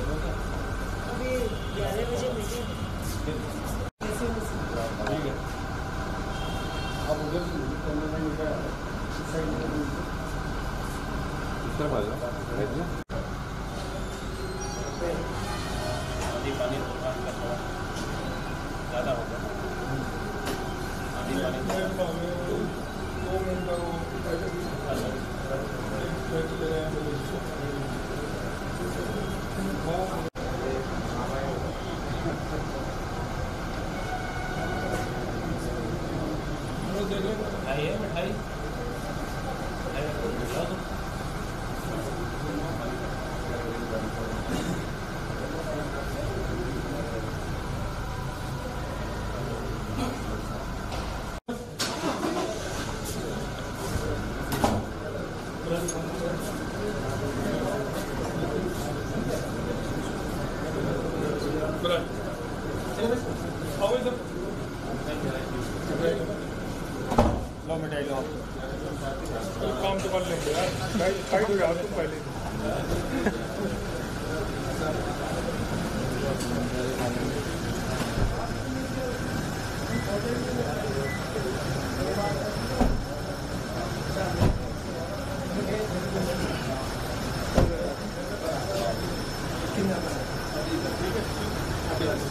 अभी ग्यारह बजे मीटिंग इधर बाजू बैठिए नदी पानी तूफान का थोड़ा ज़्यादा होगा नदी पानी 아예 아예 그래. 거기서 काम हटाएगा आपको काम तो कर लेंगे यार फाइट हो तुम पहले Thank.